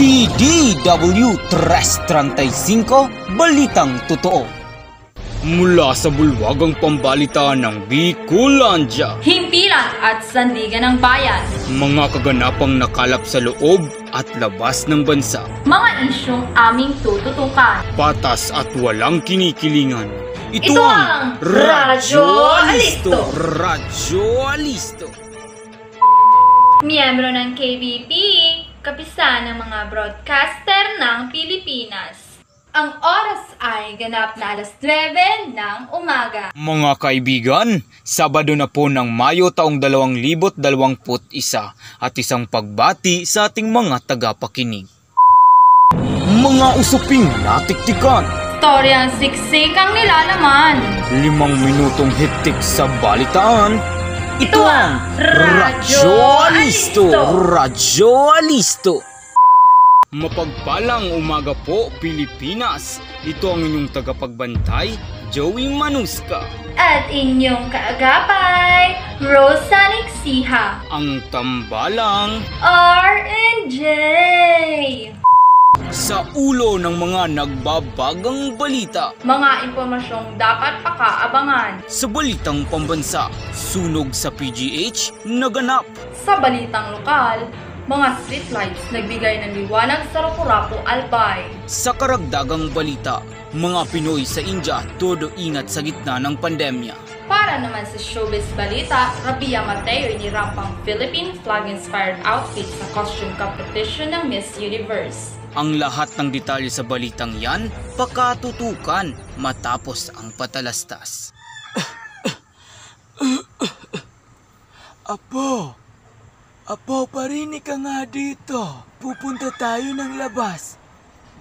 DDW 335 Balitang Totoo. Mula sa bulwagang pambalitaan ng Bicolandia Himpilan at sandigan ng bayan. Mga kaganapang nakalap sa loob at labas ng bansa. Mga isyong aming tututukan. Patas at walang kinikilingan. Ito, Ito ang ang Radyo Alisto. Radyo Alisto Miyembro ng KBP, kapisan ng mga broadcaster ng Pilipinas. Ang oras ay ganap na alas 9 ng umaga. Mga kaibigan, Sabado na po ng Mayo taong 2021 at isang pagbati sa ating mga tagapakinig. Mga usaping natiktikan, Toryang siksik ang nilalaman. limang minutong hitik sa balitaan, ito ang ang Radyo Alisto! Alisto! Radyo Alisto! Mapagpalang umaga po, Pilipinas! Ito ang inyong tagapagbantay, Joey Manuska. At inyong kaagapay, Rosa Nixiha. Ang tambalang RNJ! Sa ulo ng mga nagbabagang balita. Mga impormasyong dapat pakaabangan Sa balitang pambansa, sunog sa PGH, naganap. sa balitang lokal, mga streetlights nagbigay ng liwanag sa Rapu-Rapu Albay. Sa karagdagang balita, mga Pinoy sa India todo ingat sa gitna ng pandemya. Para naman sa showbiz balita, Rabia Mateo inirampang Philippine flag-inspired outfit sa costume competition ng Miss Universe. Ang lahat ng detalye sa balitang yan, pakatutukan matapos ang patalastas. Apo! Apo, parinig ka nga dito. Pupunta tayo ng labas.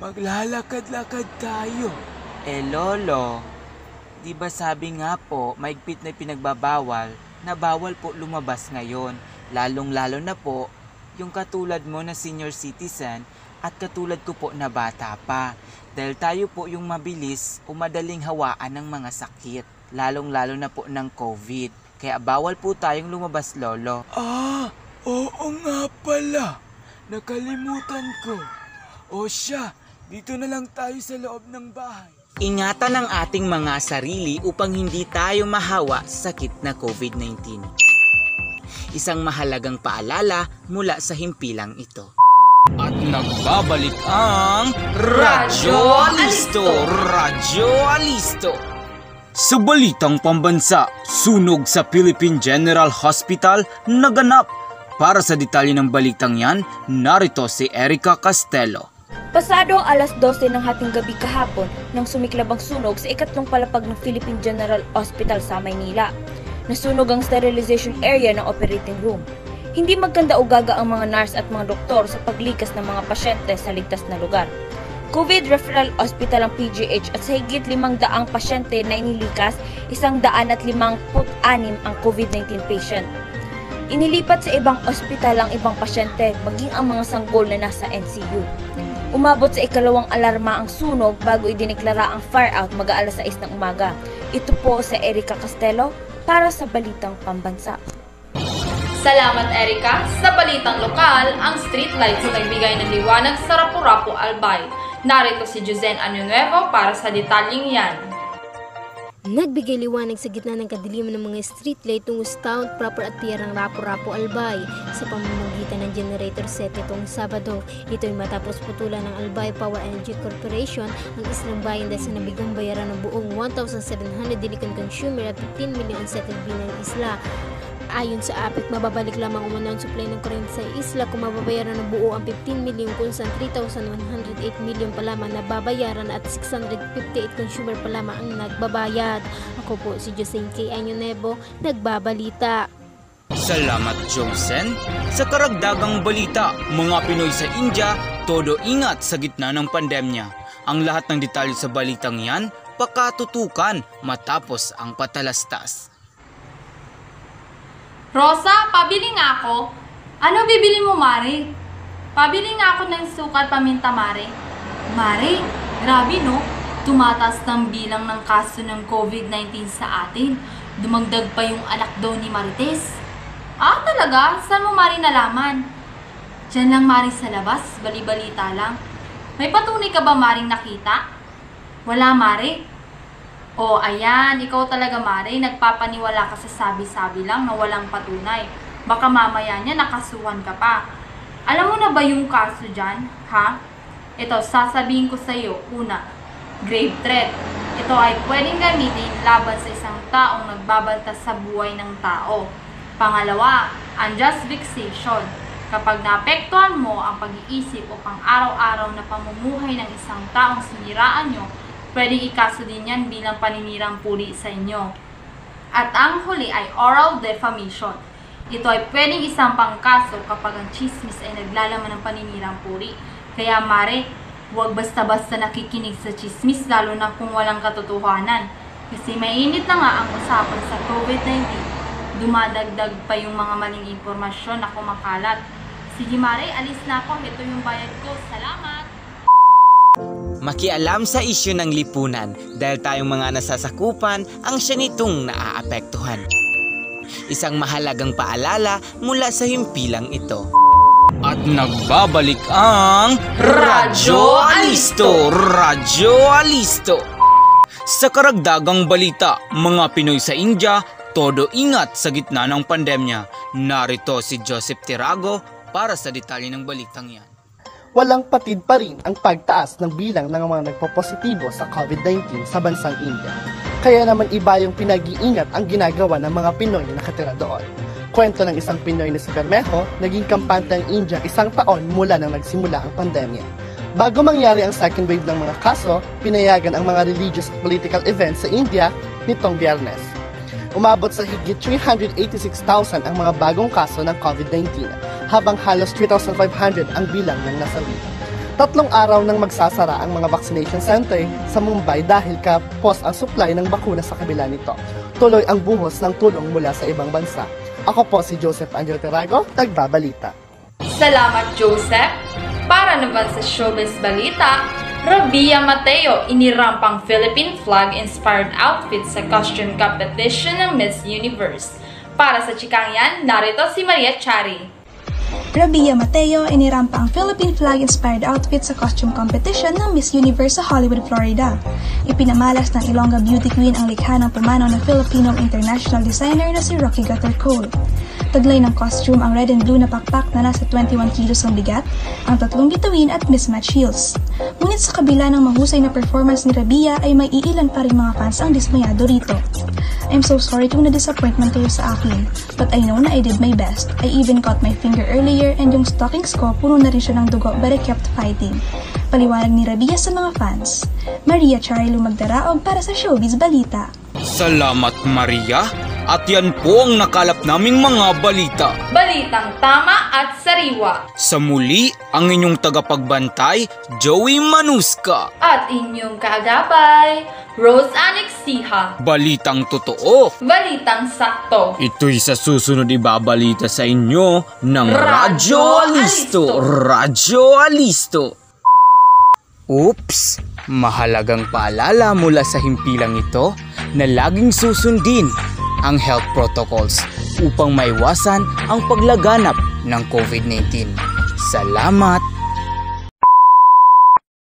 Maglalakad-lakad tayo. Eh lolo, di ba sabi nga po, maigpit na pinagbabawal na bawal po lumabas ngayon. Lalong-lalo na po, yung katulad mo na senior citizen at katulad ko po na bata pa. Dahil tayo po yung mabilis o madaling hawaan ng mga sakit. Lalong-lalo na po ng COVID. Kaya bawal po tayong lumabas lolo. Ah, oo nga pala. Nakalimutan ko. O siya, dito na lang tayo sa loob ng bahay. Ingatan ang ating mga sarili upang hindi tayo mahawa sa sakit na COVID-19. Isang mahalagang paalala mula sa himpilang ito. At nagbabalik ang Radyo Alisto! Radyo Alisto! Sa balitang pambansa, sunog sa Philippine General Hospital naganap. Para sa detalye ng balitang yan, narito si Erica Castello. Pasado ang alas 12 ng hating gabi kahapon nang sumiklab ang sunog sa ikatlong palapag ng Philippine General Hospital sa Maynila. Nasunog ang sterilization area ng operating room. Hindi magkanda o gaga ang mga nurse at mga doktor sa paglikas ng mga pasyente sa ligtas na lugar. COVID Referral Hospital ang PGH at sa higit limang daang pasyente na inilikas, isang daan at limang put anim ang COVID-19 patient. Inilipat sa ibang ospital ang ibang pasyente, maging ang mga sanggol na nasa NCU. Umabot sa ikalawang alarma ang sunog bago idineklara ang fire out mag alas 6 ng umaga. Ito po sa Erica Castello para sa Balitang Pambansa. Salamat Erika. Sa balitang lokal, ang streetlights na nagbigay ng liwanag sa Rapu-Rapu Albay. Narito si Josen Año para sa detalyeng yan. Nagbigay liwanag sa gitna ng kadiliman ng mga streetlight tungo sa town proper at tiyerang Rapo-Rapo Albay sa pamamagitan ng generator set itong Sabado. Ito ay matapos putulan ng Albay Power Energy Corporation ang islang bayan dahil sa nabigong bayaran ng buong 1,700 dinikon consumer at 15 million settled bill ng isla. Ayon sa APEC, mababalik lamang umano ang supply ng kuryente sa isla kung mababayaran ng buo ang 15 million kung saan 3,108 million pa lamang na babayaran at 658 consumer pa lamang ang nagbabayad. Ako po si Josein K. Anyo nagbabalita. Salamat Josen. Sa karagdagang balita, mga Pinoy sa India, todo ingat sa gitna ng pandemya. Ang lahat ng detalye sa balitang yan, pakatutukan matapos ang patalastas. Rosa, pabili nga ako. Ano bibili mo, Mare? Pabili nga ako ng sukat paminta, Mare. Mare, grabe no? Tumataas ng bilang ng kaso ng COVID-19 sa atin. Dumagdag pa yung anak daw ni Marites. Ah, talaga? Saan mo, Mare, nalaman? Diyan lang Mari sa labas, bali-balita lang. May patunay ka ba Maring nakita? Wala Mari. O ayan, ikaw talaga Mari, nagpapaniwala ka sa sabi-sabi lang na walang patunay. Baka mamaya niya nakasuhan ka pa. Alam mo na ba yung kaso dyan? Ha? Ito, sasabihin ko sa iyo. Una, grave threat. Ito ay pwedeng gamitin laban sa isang taong nagbabanta sa buhay ng tao. Pangalawa, unjust vexation. Kapag naapektuhan mo ang pag-iisip o pang-araw-araw na pamumuhay ng isang taong siniraan nyo, pwedeng ikaso din yan bilang paninirang puri sa inyo. At ang huli ay oral defamation. Ito ay pwedeng isang pangkaso kapag ang chismis ay naglalaman ng paninirang puri. Kaya mare, huwag basta-basta nakikinig sa chismis lalo na kung walang katotohanan. Kasi mainit na nga ang usapan sa COVID-19. Dumadagdag pa yung mga maling impormasyon na kumakalat. Sige mare, alis na ako. Ito yung bayad ko. Salamat! Makialam sa isyu ng lipunan dahil tayong mga nasasakupan ang siya nitong naaapektuhan. Isang mahalagang paalala mula sa himpilang ito. At nagbabalik ang Radyo Alisto! Radyo Alisto! Sa karagdagang balita, mga Pinoy sa India, todo ingat sa gitna ng pandemya. Narito si Joseph Tirago para sa detalye ng balitang yan. Walang patid pa rin ang pagtaas ng bilang ng mga nagpopositibo sa COVID-19 sa bansang India. Kaya naman iba yung pinag-iingat ang ginagawa ng mga Pinoy na nakatira doon. Kwento ng isang Pinoy na si Bermejo, naging kampante ang India isang taon mula nang nagsimula ang pandemya. Bago mangyari ang second wave ng mga kaso, pinayagan ang mga religious at political events sa India nitong biyernes. Umabot sa higit 386,000 ang mga bagong kaso ng COVID-19, habang halos 3,500 ang bilang ng nasawi. Tatlong araw nang magsasara ang mga vaccination center sa Mumbai dahil kapos ang supply ng bakuna sa kabila nito. Tuloy ang buhos ng tulong mula sa ibang bansa. Ako po si Joseph Angel Terago, Tagbabalita. Salamat, Joseph! Para naman sa Showbiz Balita, Rabia Mateo inirampang Philippine flag-inspired outfit sa costume competition ng Miss Universe. Para sa chikang narito si Maria Chari. Rabia Mateo inirampa ang Philippine flag-inspired outfit sa costume competition ng Miss Universe sa Hollywood, Florida. Ipinamalas ng Ilongga Beauty Queen ang likha ng pumanaw ng Filipino international designer na si Rocky Gutter Cole. Taglay ng costume ang red and blue na pakpak na nasa 21 kilos ang bigat, ang tatlong bituin at mismatch heels. Ngunit sa kabila ng mahusay na performance ni Rabia ay may iilan pa rin mga fans ang dismayado rito. I'm so sorry kung na-disappointment kayo sa akin, but I know na I did my best. I even cut my finger earlier and yung stockings ko puno na rin siya ng dugo but I kept fighting. Paliwanag ni Rabia sa mga fans. Maria Charlie Lumagdaraog para sa Showbiz Balita. Salamat Maria! At yan po ang nakalap naming mga balita. Balitang tama at sariwa. Sa muli, ang inyong tagapagbantay, Joey Manuska. At inyong kaagapay, Rose Anexiha. Balitang totoo. Balitang sakto. Ito'y sa susunod ibabalita sa inyo ng Radyo Alisto. Radyo Alisto. Oops! Mahalagang paalala mula sa himpilang ito na laging susundin ang health protocols upang maiwasan ang paglaganap ng COVID-19. Salamat